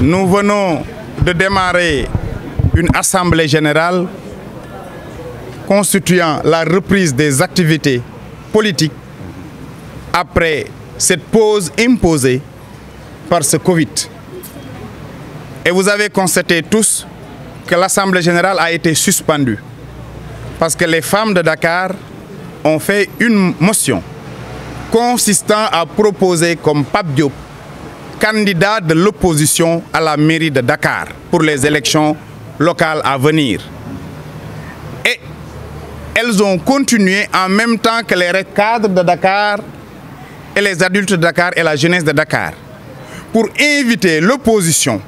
Nous venons de démarrer une assemblée générale constituant la reprise des activités politiques après cette pause imposée par ce Covid. Et vous avez constaté tous que l'Assemblée générale a été suspendue parce que les femmes de Dakar ont fait une motion consistant à proposer comme Pape Diop candidat de l'opposition à la mairie de Dakar pour les élections locales à venir. Et elles ont continué en même temps que les cadres de Dakar et les adultes de Dakar et la jeunesse de Dakar pour inviter l'opposition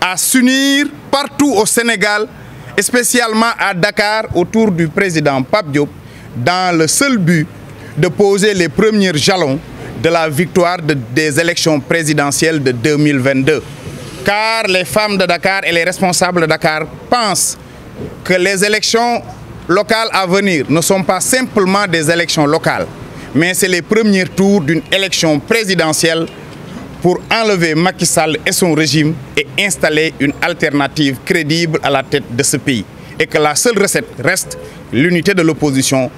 à s'unir partout au Sénégal spécialement à Dakar autour du président Pape Diop dans le seul but de poser les premiers jalons de la victoire de, des élections présidentielles de 2022. Car les femmes de Dakar et les responsables de Dakar pensent que les élections locales à venir ne sont pas simplement des élections locales, mais c'est les premiers tours d'une élection présidentielle pour enlever Macky Sall et son régime et installer une alternative crédible à la tête de ce pays. Et que la seule recette reste l'unité de l'opposition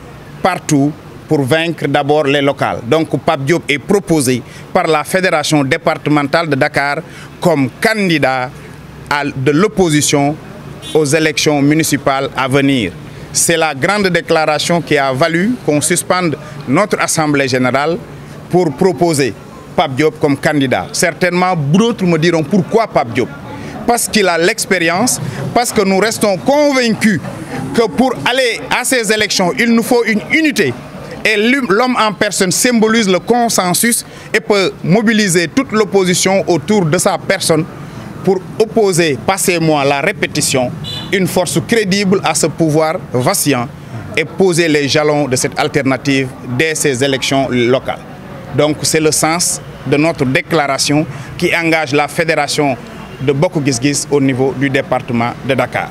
partout pour vaincre d'abord les locales. Donc Pape Diop est proposé par la Fédération départementale de Dakar comme candidat de l'opposition aux élections municipales à venir. C'est la grande déclaration qui a valu qu'on suspende notre Assemblée générale pour proposer Pape Diop comme candidat. Certainement, d'autres me diront pourquoi Pape Diop Parce qu'il a l'expérience, parce que nous restons convaincus que pour aller à ces élections, il nous faut une unité et l'homme en personne symbolise le consensus et peut mobiliser toute l'opposition autour de sa personne pour opposer, passez-moi la répétition, une force crédible à ce pouvoir vacillant et poser les jalons de cette alternative dès ces élections locales. Donc c'est le sens de notre déclaration qui engage la fédération de Boko au niveau du département de Dakar.